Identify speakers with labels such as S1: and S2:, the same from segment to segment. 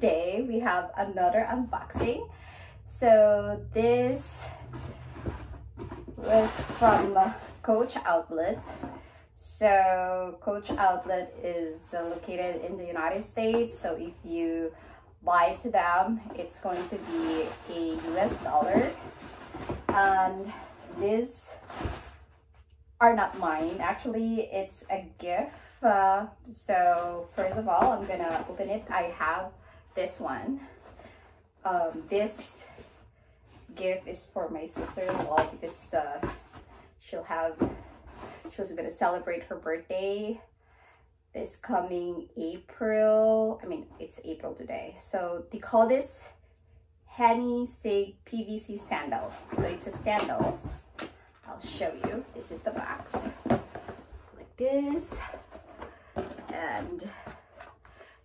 S1: today we have another unboxing. So this was from coach outlet. So coach outlet is located in the united states. So if you buy to them it's going to be a us dollar. And these are not mine actually it's a gift uh, so first of all i'm gonna open it i have this one um, this gift is for my sister-in-law because uh, she'll have she's gonna celebrate her birthday this coming April. I mean, it's April today. So they call this Henny Sig PVC sandal. So it's a sandals. I'll show you. This is the box. Like this. And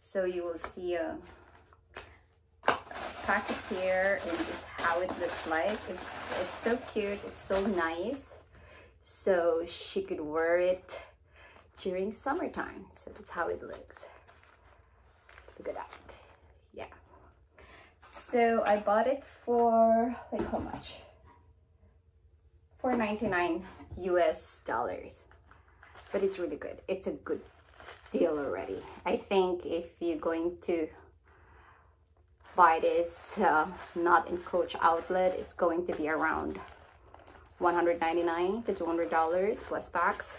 S1: so you will see a, a packet here and this is how it looks like. It's, it's so cute. It's so nice. So she could wear it during summertime. So that's how it looks. Look at that. Yeah. So I bought it for like how much? For 99 US dollars. But it's really good. It's a good deal already. I think if you're going to buy this uh, not in Coach Outlet, it's going to be around 199 to 200 dollars plus tax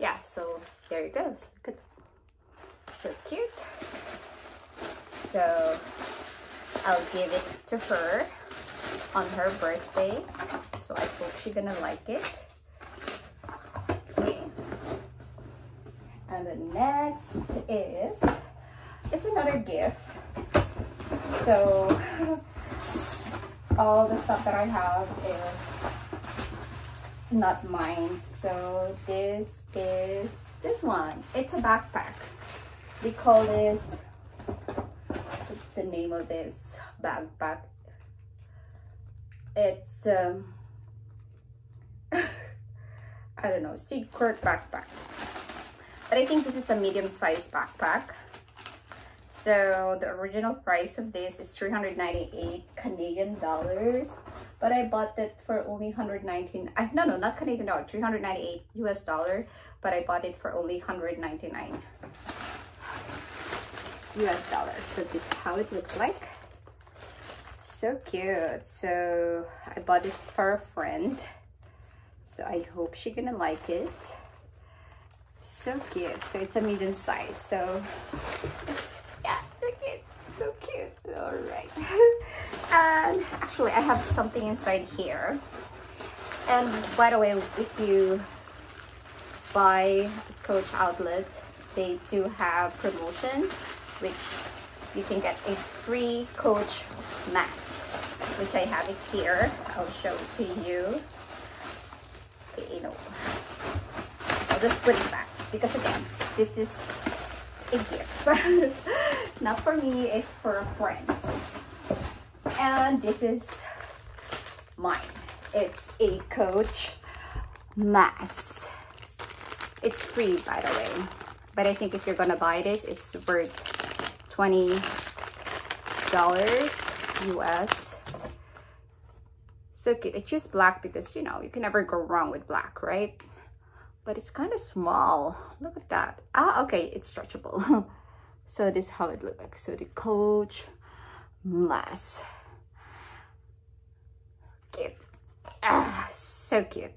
S1: yeah, so there it goes. At so cute. So I'll give it to her on her birthday. I hope she's gonna like it. Okay. And the next is it's another gift. So all the stuff that I have is not mine so this is this one it's a backpack they call this what's the name of this backpack it's um I don't know secret backpack. But I think this is a medium-sized backpack. So the original price of this is 398 Canadian dollars but I bought it for only 119 I, no no not Canadian dollar 398 US dollar but I bought it for only 199 US dollar. So this is how it looks like. So cute. So I bought this for a friend so I hope she's gonna like it. So cute. So it's a medium size. So it's yeah so cute so cute. All right. And actually I have something inside here. And by the way if you buy Coach Outlet they do have promotion which you can get a free Coach mask which I have it here. I'll show it to you you know I'll just put it back. Because again this is a gift. Not for me it's for a friend. And this is mine. It's a coach mask it's free by the way. But i think if you're gonna buy this it's worth 20 dollars us so cute i choose black because you know you can never go wrong with black right? But it's kind of small. Look at that. Ah okay it's stretchable. So this is how it looks like. So the coach mask. Cute. Ah so cute.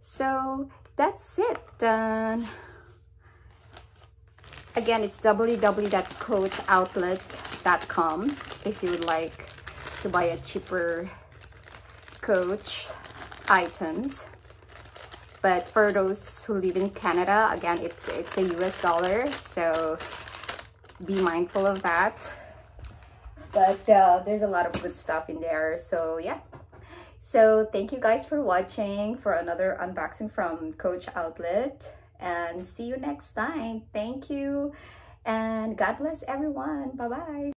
S1: So that's it done. Again it's www.coachoutlet.com if you would like to buy a cheaper coach items but for those who live in canada again it's it's a us dollar so be mindful of that but uh, there's a lot of good stuff in there so yeah so thank you guys for watching for another unboxing from Coach Outlet and see you next time. Thank you and God bless everyone. Bye-bye.